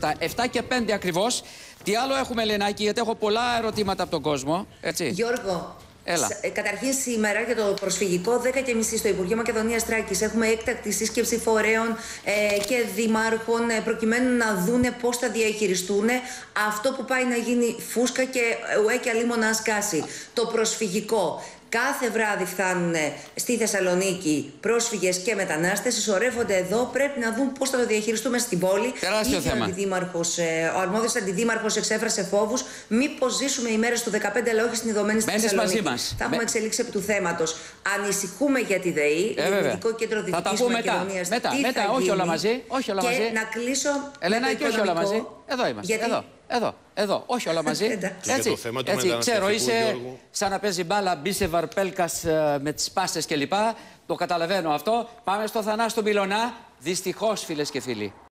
7, 7 και 5 ακριβώς. Τι άλλο έχουμε, Λενάκη, γιατί έχω πολλά ερωτήματα από τον κόσμο. Έτσι. Γιώργο, Έλα. σ- ε, καταρχήν σήμερα για το προσφυγικό 10 και μισή στο Υπουργείο Μακεδονίας Τράκης έχουμε έκτακτη σύσκεψη φορέων ε, και δημάρχων ε, προκειμένου να δούνε πώς θα διαχειριστούν αυτό που πάει να γίνει φούσκα και ε, ουέ και αλίμονα να σκάσει. Το προσφυγικό. Κάθε βράδυ φτάνουν στη Θεσσαλονίκη πρόσφυγες και μετανάστες, συσσωρεύονται εδώ, πρέπει να δουν πώς θα το διαχειριστούμε στην πόλη. Τεράστιο Ήδη ο θέμα. αντιδήμαρχος, ε, ο αρμόδιος αντιδήμαρχος εξέφρασε φόβους μήπως ζήσουμε οι μέρες του 15 αλλά όχι στην ειδωμένη στη Μένεις Θεσσαλονίκη. μαζί μας. Θα έχουμε Με- εξελίξει επί του θέματος. Ανησυχούμε για τη ΔΕΗ, Ε, βέβαια. Ελληνικό Κέντρο Θα Δυτικής τα πούμε μετά. Μακεδονίας. Μετά, τι μετά, θα όχι γίνει. όλα μαζί, όχι όλα και μαζί. να κλείσω Ελένα, με το και όχι όλα μαζί. οικονομικό. Εδώ είμαστε. Γιατί; Εδώ, εδώ, εδώ, εδώ. Όχι όλα μαζί. Εντάξει. Και για το θέμα του έτσι, ξέρω, μεταναστευτικού, είσαι Γιώργο. σαν να παίζει μπάλα μπίσεβαρ πέλκα με τις πάσε κλπ. Το καταλαβαίνω αυτό. Πάμε στο Θανάστο Μιλωνά. Δυστυχώς, φίλες και φίλοι.